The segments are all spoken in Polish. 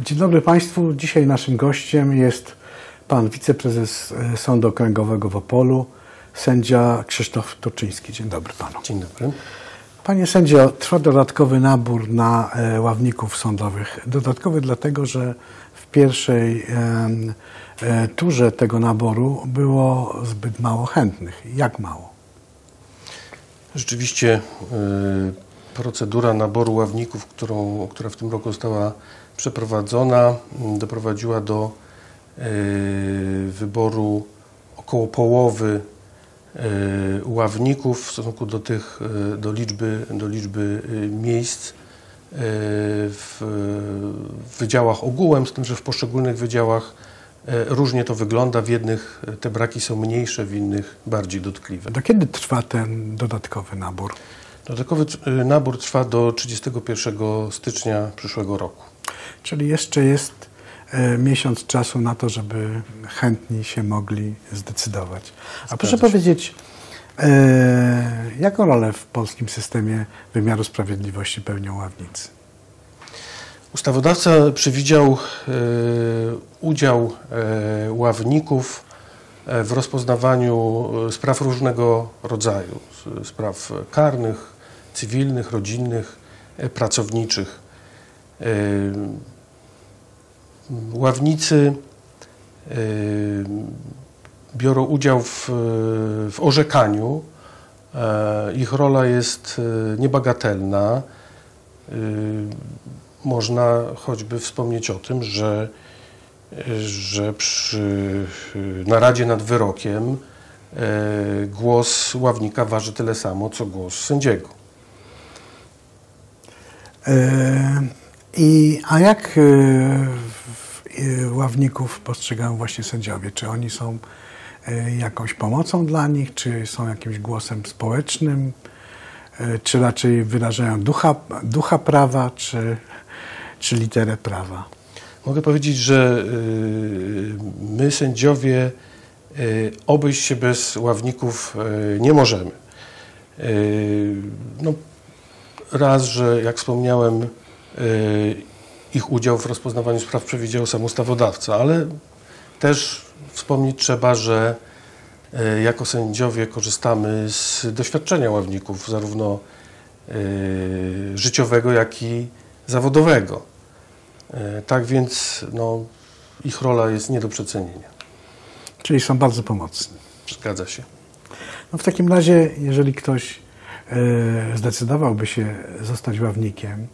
Dzień dobry Państwu. Dzisiaj naszym gościem jest pan wiceprezes e, Sądu Okręgowego w Opolu, sędzia Krzysztof Turczyński. Dzień dobry panu. Dzień dobry. Panie sędzio, trwa dodatkowy nabór na e, ławników sądowych. Dodatkowy dlatego, że w pierwszej e, turze tego naboru było zbyt mało chętnych. Jak mało? Rzeczywiście procedura naboru ławników, którą, która w tym roku została przeprowadzona, m, doprowadziła do y, wyboru około połowy y, ławników w stosunku do tych, y, do liczby, do liczby miejsc w, wydziałach ogółem, z tym, że w poszczególnych wydziałach różnie to wygląda. W jednych te braki są mniejsze, w innych bardziej dotkliwe. Do kiedy trwa ten dodatkowy nabór? Dodatkowy nabór trwa do 31 stycznia przyszłego roku. Czyli jeszcze jest e, miesiąc czasu na to, żeby chętni się mogli zdecydować. A proszę się. powiedzieć, e, jaką rolę w polskim systemie wymiaru sprawiedliwości pełnią ławnicy? Ustawodawca przewidział e, udział e, ławników w rozpoznawaniu spraw różnego rodzaju, spraw karnych, cywilnych, rodzinnych, pracowniczych. Ławnicy biorą udział w, w orzekaniu. E, Ich rola jest e, niebagatelna. Można choćby wspomnieć o tym, że, że przy naradzie nad wyrokiem e, głos ławnika waży tyle samo, co głos sędziego. E, I, a jak e, e, ławników postrzegają właśnie sędziowie? Czy oni są e, jakąś pomocą dla nich, czy są jakimś głosem społecznym, czy raczej wyrażają ducha, ducha prawa, czy, czy literę prawa? Mogę powiedzieć, że my sędziowie obejść się bez ławników nie możemy. No, raz, że jak wspomniałem, ich udział w rozpoznawaniu spraw przewidział sam ustawodawca, ale też wspomnieć trzeba, że y, jako sędziowie korzystamy z doświadczenia ławników, zarówno y, życiowego, jak i zawodowego. E, Tak więc no, ich rola jest nie do przecenienia. Czyli są bardzo pomocni. Zgadza się. No w takim razie, jeżeli ktoś e, zdecydowałby się zostać ławnikiem,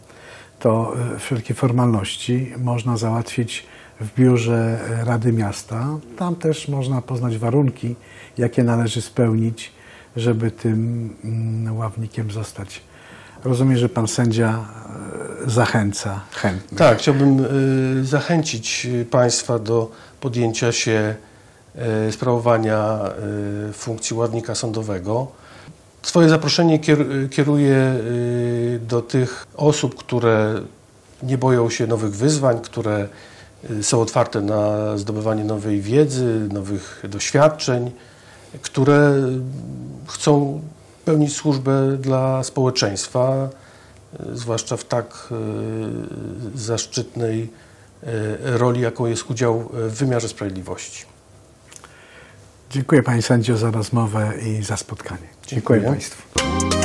to e, wszelkie formalności można załatwić w biurze e, Rady Miasta. Tam też można poznać warunki, jakie należy spełnić, żeby tym mm, ławnikiem zostać. Rozumiem, że pan sędzia e, zachęca chętnych. Tak, chciałbym zachęcić Państwa do podjęcia się sprawowania funkcji ławnika sądowego. Swoje zaproszenie kier- kieruję y, do tych osób, które nie boją się nowych wyzwań, które y, są otwarte na zdobywanie nowej wiedzy, nowych doświadczeń, które chcą pełnić służbę dla społeczeństwa, y, zwłaszcza w tak zaszczytnej roli, jaką jest udział w wymiarze sprawiedliwości. Dziękuję panie sędzio za rozmowę i za spotkanie. Dziękuję Dziękuję. państwu.